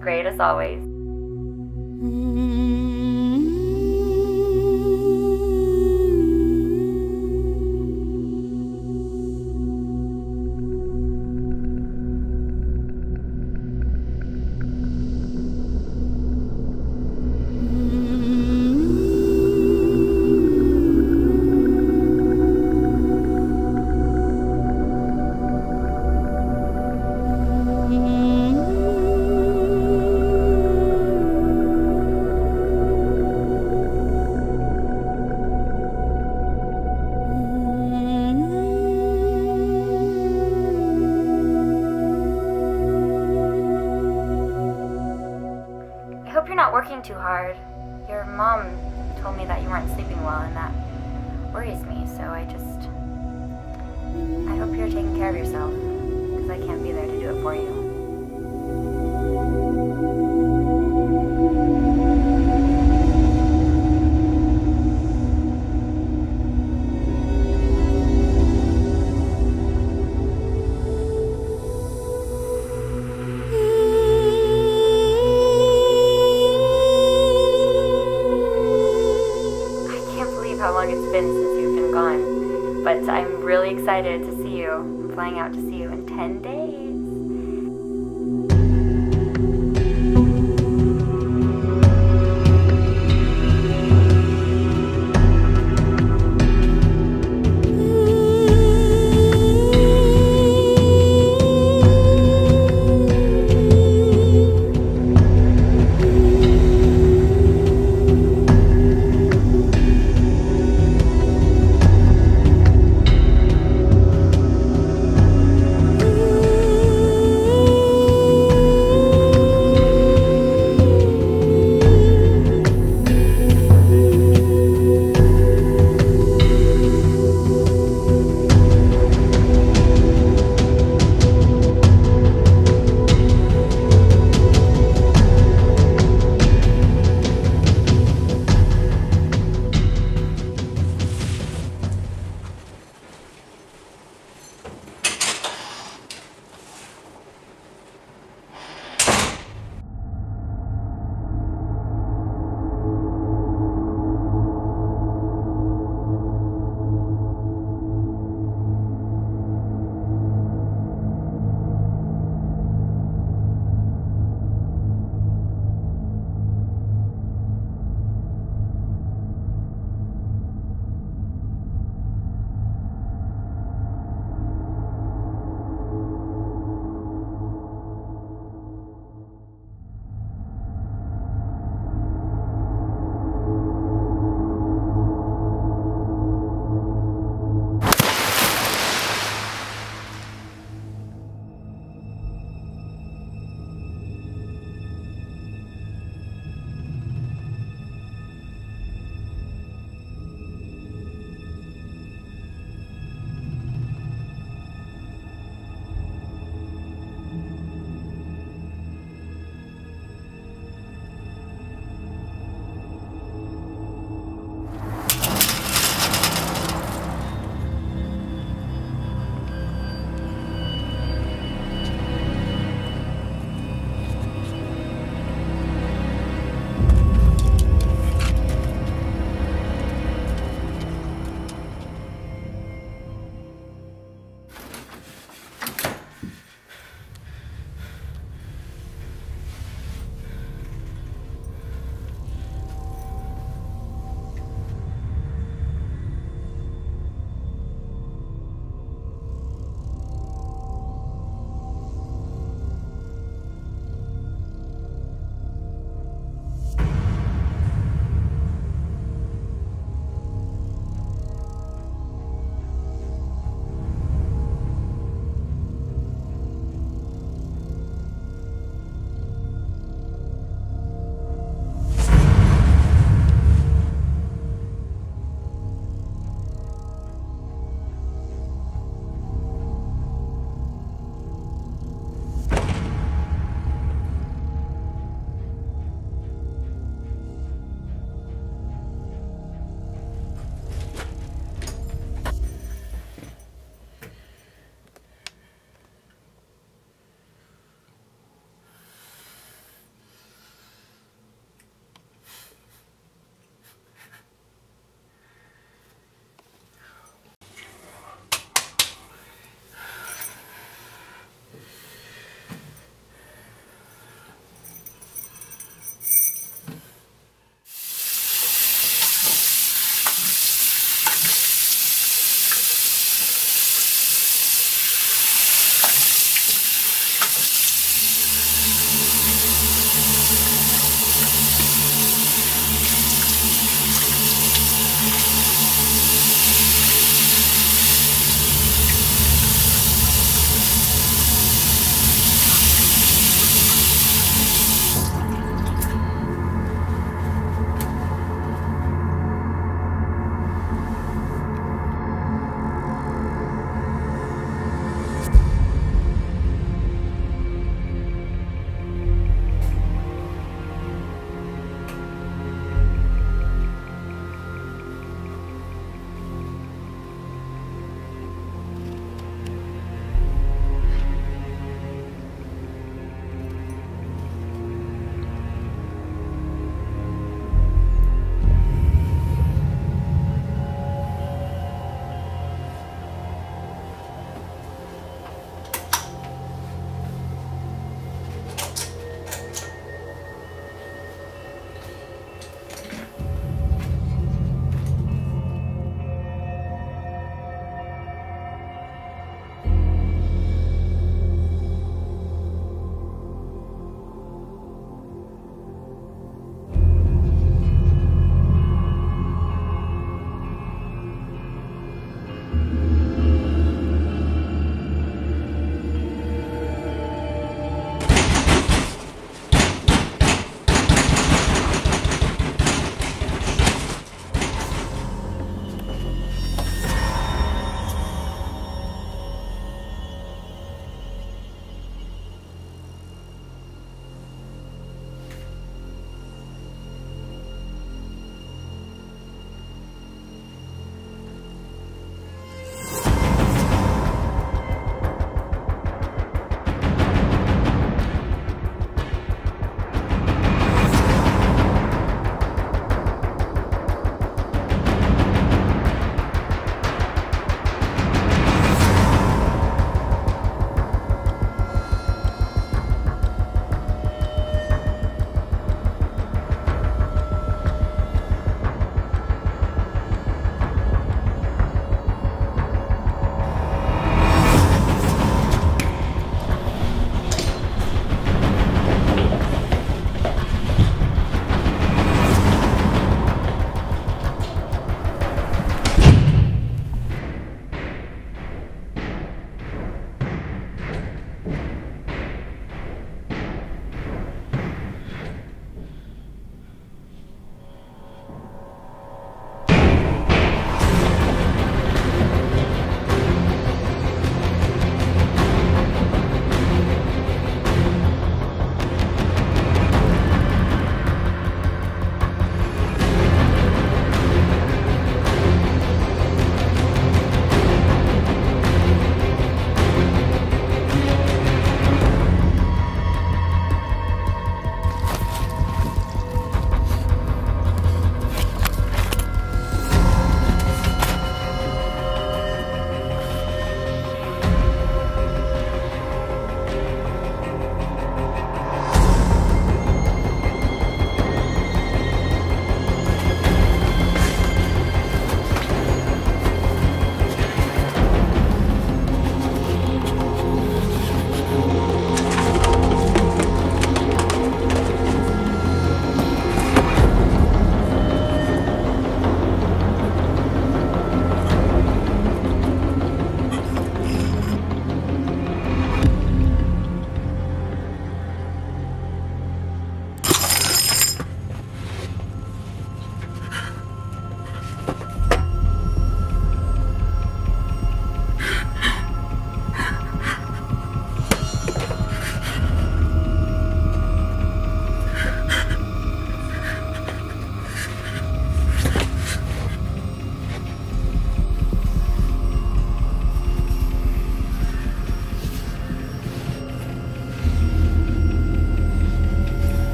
great as always. Working too hard. Your mom told me that you weren't sleeping well, and that worries me, so I just. I hope you're taking care of yourself, because I can't be there to do it for you. 10 days.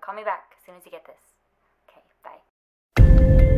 call me back as soon as you get this. Okay, bye.